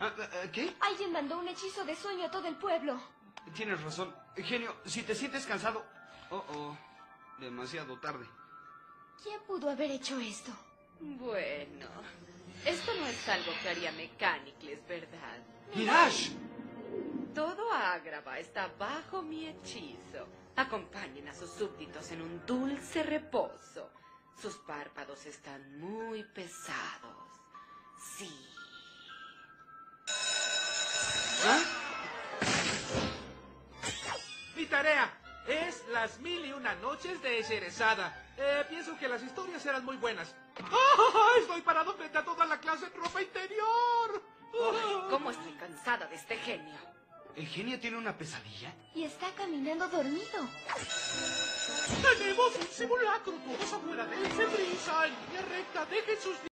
Ah, ah, ¿Qué? Alguien mandó un hechizo de sueño a todo el pueblo. Tienes razón. Genio, si te sientes cansado... Oh, oh. Demasiado tarde. ¿Quién pudo haber hecho esto? Bueno, esto no es algo que haría Mechanicles, ¿verdad? ¡Mirash! Todo Ágrava está bajo mi hechizo. Acompañen a sus súbditos en un dulce reposo. Sus párpados están muy ¿Ah? Mi tarea es las mil y una noches de Sherezada. Eh, pienso que las historias eran muy buenas. ¡Ah! Estoy parado frente a toda la clase en ropa interior. Ay, ¿Cómo estoy cansada de este genio? ¿El genio tiene una pesadilla? Y está caminando dormido. Tenemos un simulacro. Todos afuera, dense prisa. En línea recta, dejen sus